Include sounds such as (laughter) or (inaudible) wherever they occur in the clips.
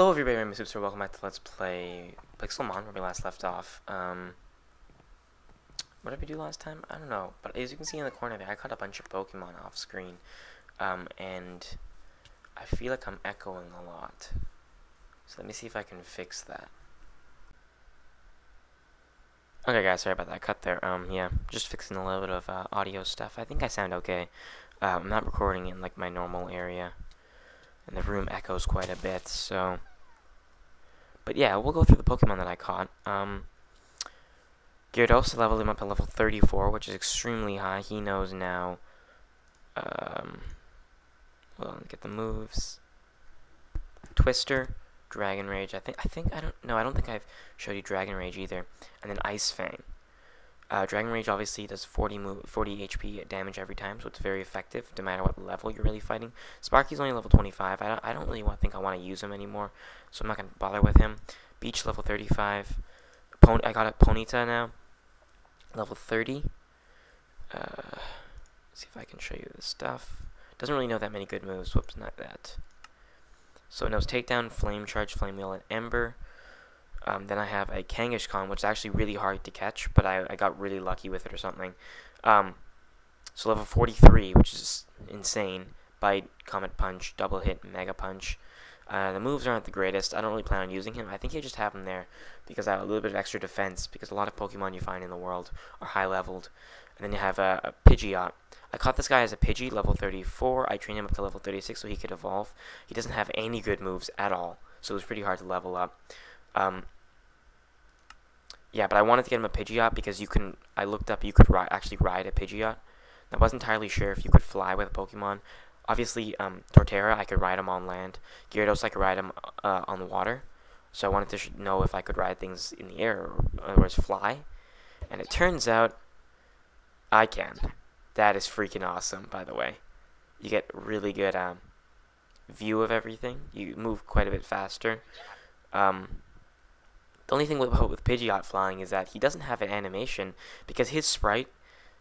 Hello everybody, I'm Super, welcome back to Let's Play Pixelmon, where we last left off. Um, what did we do last time? I don't know, but as you can see in the corner there, I caught a bunch of Pokemon off screen, um, and I feel like I'm echoing a lot. So let me see if I can fix that. Okay guys, sorry about that cut there. Um, yeah, just fixing a little bit of uh, audio stuff. I think I sound okay. Uh, I'm not recording in like my normal area and the room echoes quite a bit, so... But yeah, we'll go through the Pokemon that I caught. Um, Gyarados, leveled him up to level 34, which is extremely high. He knows now... Um, on, get the moves. Twister, Dragon Rage. I think, I think, I don't, no, I don't think I've showed you Dragon Rage either. And then Ice Fang. Uh, Dragon Rage obviously does 40 move, 40 HP damage every time, so it's very effective no matter what level you're really fighting. Sparky's only level 25. I don't, I don't really want, think I want to use him anymore, so I'm not going to bother with him. Beach level 35. Pon I got a Ponyta now, level 30. Uh, see if I can show you the stuff. Doesn't really know that many good moves. Whoops, not that. So it knows Takedown, Flame Charge, Flame Wheel, and Ember. Um, then I have a Kangaskhan, which is actually really hard to catch, but I, I got really lucky with it or something. Um, so level 43, which is insane. Bite, Comet Punch, Double Hit, Mega Punch. Uh, the moves aren't the greatest. I don't really plan on using him. I think I just have him there because I have a little bit of extra defense because a lot of Pokemon you find in the world are high leveled. And then you have a, a Pidgeot. I caught this guy as a Pidgey, level 34. I trained him up to level 36 so he could evolve. He doesn't have any good moves at all, so it was pretty hard to level up. Um, yeah, but I wanted to get him a Pidgeot because you can. I looked up you could ri actually ride a Pidgeot. I wasn't entirely sure if you could fly with a Pokemon. Obviously, um, Torterra, I could ride him on land. Gyarados, I could ride him uh, on the water. So I wanted to know if I could ride things in the air, or in other words, fly. And it turns out I can. That is freaking awesome, by the way. You get really good um, view of everything. You move quite a bit faster. Um, the only thing with, with Pidgeot flying is that he doesn't have an animation because his sprite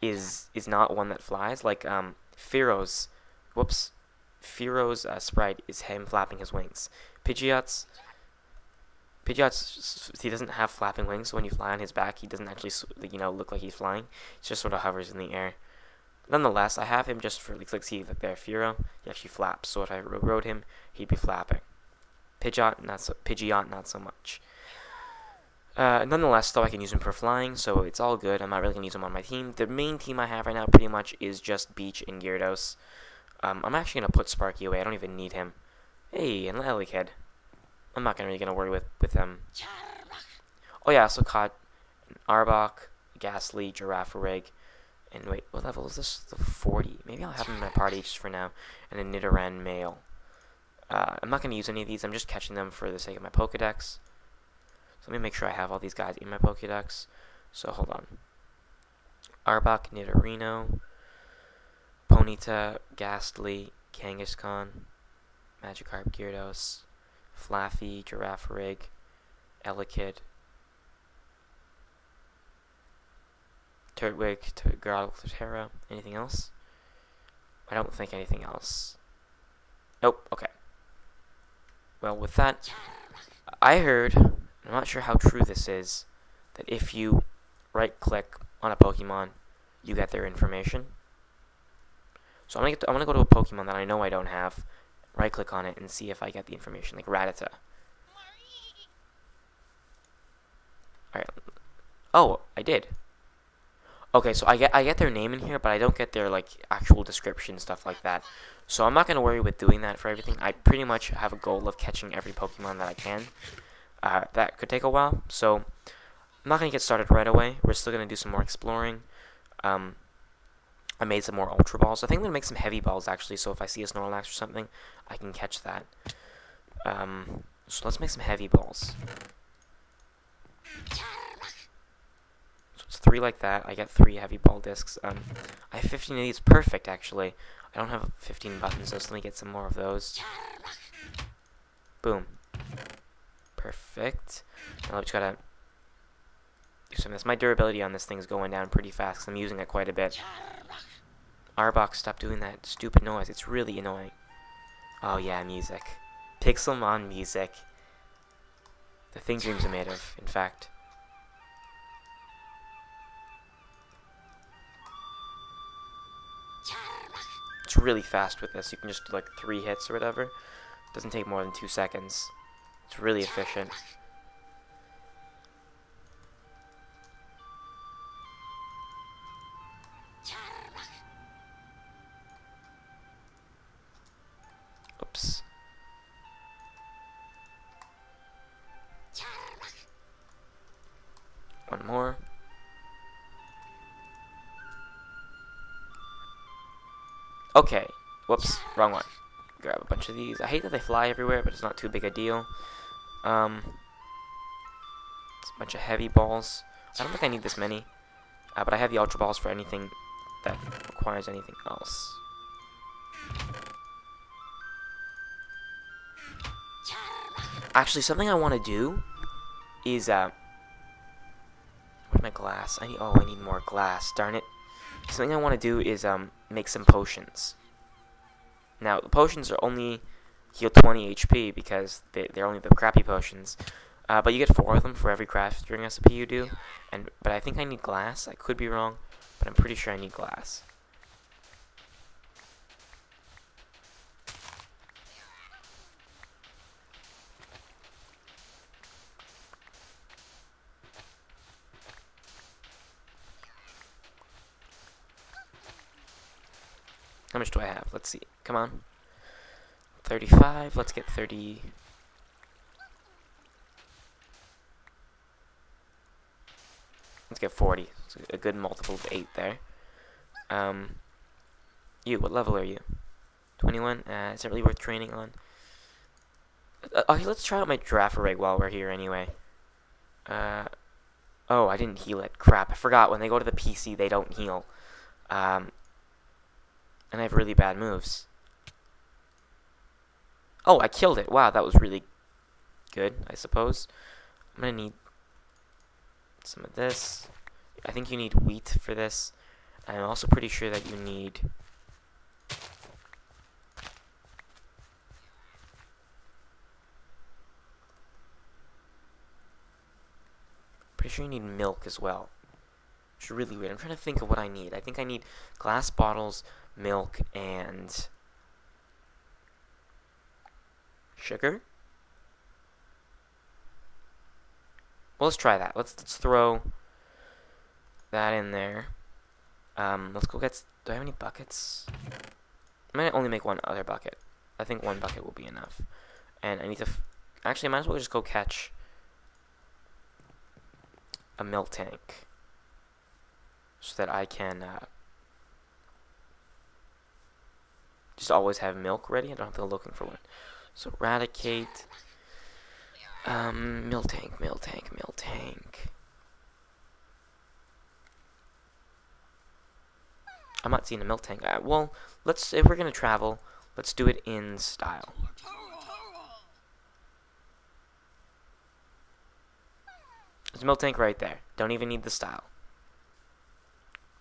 is is not one that flies. Like um, Fearow's, whoops, Fearow's uh, sprite is him flapping his wings. Pidgeot's Pidgeot's he doesn't have flapping wings, so when you fly on his back, he doesn't actually you know look like he's flying. He just sort of hovers in the air. Nonetheless, I have him just for like, like see like there, Fearow, he actually flaps. So if I rode him, he'd be flapping. Pidgeot not so Pidgeot not so much. Uh, nonetheless, though, I can use him for flying, so it's all good. I'm not really going to use him on my team. The main team I have right now, pretty much, is just Beach and Gyarados. Um, I'm actually going to put Sparky away. I don't even need him. Hey, and Elekid. I'm not gonna really going to worry with, with them. Oh, yeah, I also caught an Arbok, Gastly, Girafarig, and wait, what level is this? The 40. Maybe I'll have him in my party just for now. And a Nidoran male. Uh, I'm not going to use any of these. I'm just catching them for the sake of my Pokedex. So let me make sure I have all these guys in my Pokedex. So hold on. Arbok, Nidorino, Ponyta, Gastly, Kangaskhan, Magikarp, Gyarados, Flaaffy, Girafarig, Elekid, Turtwig, Torterra, anything else? I don't think anything else. Nope, okay. Well, with that, I heard I'm not sure how true this is, that if you right click on a Pokemon, you get their information. So I'm gonna, to, I'm gonna go to a Pokemon that I know I don't have, right click on it, and see if I get the information, like Rattata. Alright. Oh, I did. Okay, so I get I get their name in here, but I don't get their like actual description stuff like that. So I'm not gonna worry with doing that for everything. I pretty much have a goal of catching every Pokemon that I can uh, that could take a while. So I'm not going to get started right away. We're still going to do some more exploring. Um, I made some more Ultra Balls. I think I'm going to make some Heavy Balls, actually, so if I see a Snorlax or something, I can catch that. Um, so let's make some Heavy Balls. So it's three like that. I get three Heavy Ball discs. Um, I have 15 of these. Perfect, actually. I don't have 15 buttons, so let me get some more of those. Boom. Perfect. Now I just gotta do some of this. My durability on this thing is going down pretty fast because I'm using it quite a bit. Arbok, stop doing that stupid noise. It's really annoying. Oh yeah, music. Pixelmon music. The thing dreams are made of, in fact. It's really fast with this. You can just do like three hits or whatever. Doesn't take more than two seconds. It's really efficient. Oops. One more. Okay. Whoops. Wrong one. Grab a bunch of these. I hate that they fly everywhere, but it's not too big a deal. Um, it's a bunch of heavy balls. I don't think I need this many. Uh, but I have the ultra balls for anything that requires anything else. Actually, something I want to do is, uh, where's my glass? I need, oh, I need more glass, darn it. Something I want to do is, um, make some potions. Now, the potions are only heal 20 HP because they, they're only the crappy potions. Uh, but you get four of them for every crafting recipe you do. And But I think I need glass. I could be wrong, but I'm pretty sure I need glass. How much do I have? Let's see. Come on. 35. Let's get 30. Let's get 40. It's a good multiple of 8 there. Um, you, what level are you? 21? Uh, is it really worth training on? Uh, okay, let's try out my Girafarig while we're here anyway. Uh, oh, I didn't heal it. Crap, I forgot. When they go to the PC, they don't heal. Um, and I have really bad moves. Oh, I killed it. Wow, that was really good, I suppose. I'm going to need some of this. I think you need wheat for this. I'm also pretty sure that you need... Pretty sure you need milk as well. Is really weird. I'm trying to think of what I need. I think I need glass bottles, milk, and sugar. Well, let's try that. Let's let's throw that in there. Um, let's go get. Do I have any buckets? I might only make one other bucket. I think one bucket will be enough. And I need to. actually, I might as well just go catch a Miltank so that I can uh, just always have milk ready. I don't have to go looking for one. So eradicate. Um, Miltank, milk tank, Miltank. I'm not seeing a Miltank. Uh, well, let's if we're gonna travel, let's do it in style. There's a Miltank right there. Don't even need the style.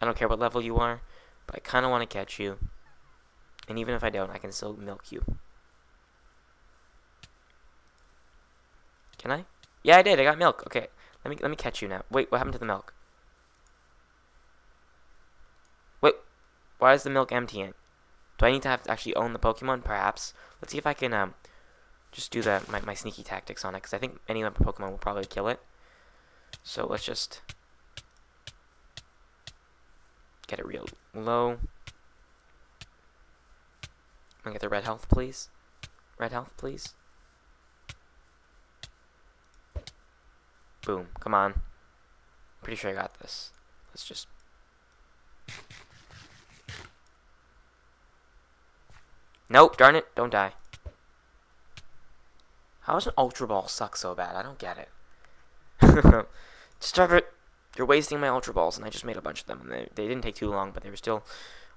I don't care what level you are, but I kind of want to catch you. And even if I don't, I can still milk you. Can I? Yeah, I did. I got milk. Okay. Let me let me catch you now. Wait, what happened to the milk? Wait. Why is the milk emptying? Do I need to have to actually own the Pokemon? Perhaps. Let's see if I can um just do the my, my sneaky tactics on it because I think any other Pokemon will probably kill it. So let's just get it real low. Can I get the red health, please? Red health, please. Boom. Come on. Pretty sure I got this. Let's just... Nope, darn it. Don't die. How does an Ultra Ball suck so bad? I don't get it. (laughs) Stop it. You're wasting my Ultra Balls, and I just made a bunch of them. And they, they didn't take too long, but they were still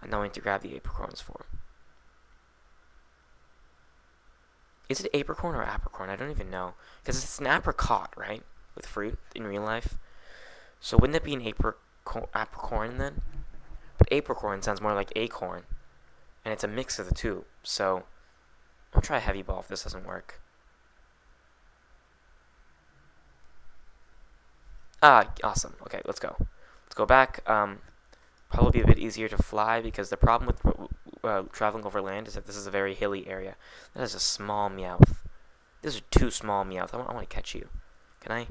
annoying to grab the apricorns for. Is it apricorn or apricorn? I don't even know. Because it's an apricot, right? With fruit in real life. So wouldn't it be an apricorn, apricorn then? But apricorn sounds more like acorn. And it's a mix of the two. So I'll try a heavy ball if this doesn't work. Ah, awesome. Okay, let's go. Let's go back. Um, probably a bit easier to fly because the problem with uh, traveling over land is that this is a very hilly area. That is a small Meowth. These are two small Meowth. I want, I want to catch you. Can I?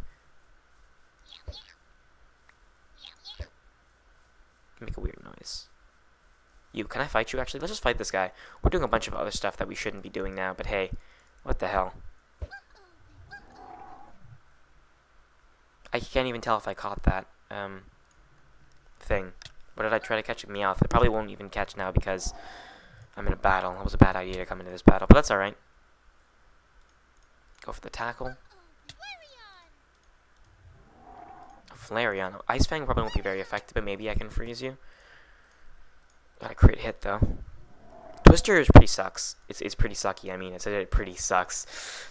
Make a weird noise. You, can I fight you actually? Let's just fight this guy. We're doing a bunch of other stuff that we shouldn't be doing now, but hey, what the hell? I can't even tell if I caught that, um, thing. What did I try to catch? A Meowth. I probably won't even catch now because I'm in a battle. That was a bad idea to come into this battle, but that's alright. Go for the tackle. Flareon. Ice Fang probably won't be very effective, but maybe I can freeze you. Got a crit hit, though. Twister is pretty sucks. It's, it's pretty sucky, I mean. It's, it pretty sucks.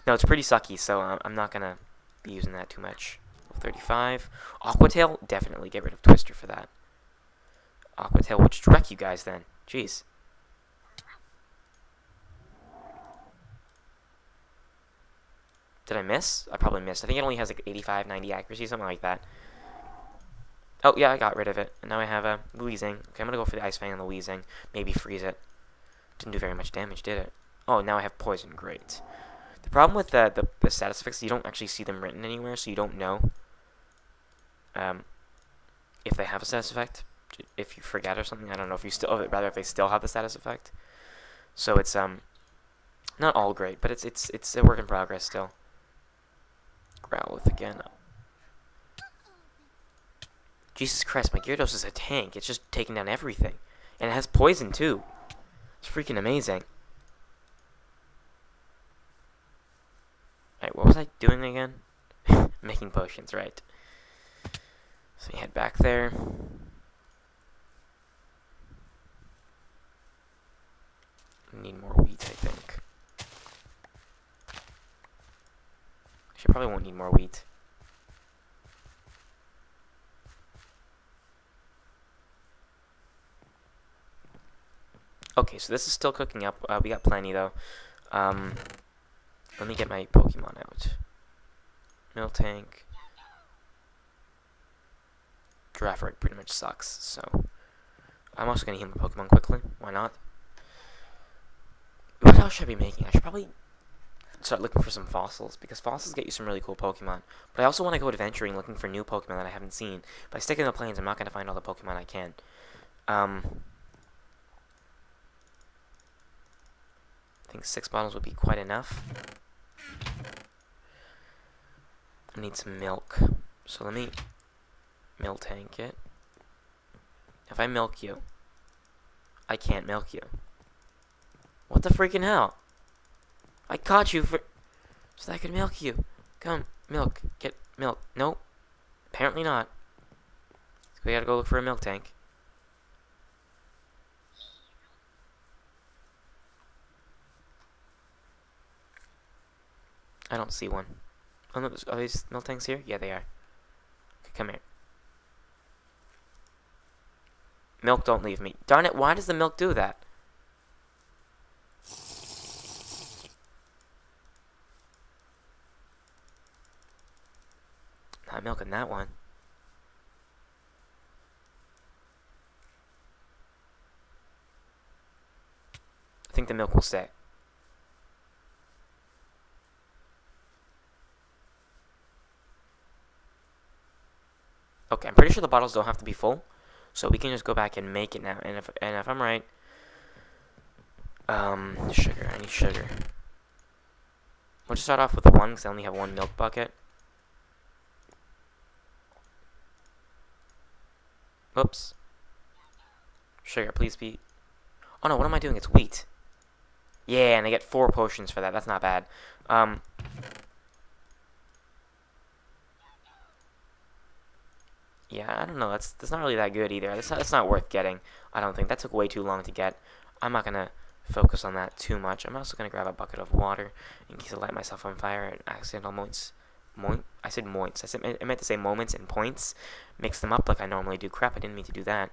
No, it's pretty sucky, so um, I'm not going to be using that too much. 35. Aqua Tail, definitely get rid of Twister for that. Aqua Tail, which wreck you guys then. Jeez. Did I miss? I probably missed. I think it only has like 85, 90 accuracy, something like that. Oh, yeah, I got rid of it. And now I have a Weezing. Okay, I'm going to go for the Ice Fang the Weezing. Maybe freeze it. Didn't do very much damage, did it? Oh, now I have Poison. Great. The problem with the, the, the status effects, you don't actually see them written anywhere, so you don't know um, if they have a status effect. If you forget or something, I don't know if you still, oh, rather if they still have the status effect. So it's um, not all great, but it's it's it's a work in progress still. Growlithe again. Jesus Christ, my Gyarados is a tank. It's just taking down everything. And it has poison, too. It's freaking amazing. Alright, what was I doing again? (laughs) Making potions, right. So we head back there. Need more wheat, I think. Actually, probably won't need more wheat. Okay, so this is still cooking up. Uh, we got plenty, though. Um, let me get my Pokemon out. Miltank. Girafarig pretty much sucks, so... I'm also going to heal my Pokemon quickly. Why not? What else should I be making? I should probably start looking for some fossils, because fossils get you some really cool Pokemon. But I also want to go adventuring, looking for new Pokemon that I haven't seen. By sticking in the plains, I'm not going to find all the Pokemon I can. Um... think six bottles would be quite enough. I need some milk. So let me milk tank it. If I milk you, I can't milk you. What the freaking hell? I caught you for... So that I could milk you. Come, milk. Get milk. Nope. Apparently not. So we gotta go look for a Miltank. I don't see one. Oh, no, are these Miltanks here? Yeah, they are. Okay, come here. Milk, don't leave me. Darn it, why does the milk do that? Not milking that one. I think the milk will stay. Okay, I'm pretty sure the bottles don't have to be full. So we can just go back and make it now. And if, and if I'm right... Um, sugar. I need sugar. We'll just start off with one, because I only have one milk bucket. Whoops. Sugar, please be... Oh no, what am I doing? It's wheat. Yeah, and I get four potions for that. That's not bad. Um, Yeah, I don't know. That's that's not really that good either. That's not, that's not worth getting. I don't think that took way too long to get. I'm not gonna focus on that too much. I'm also gonna grab a bucket of water in case I light myself on fire and accidental moments. Moint. I said moints. I said I meant to say moments and points. Mix them up like I normally do. Crap, I didn't mean to do that.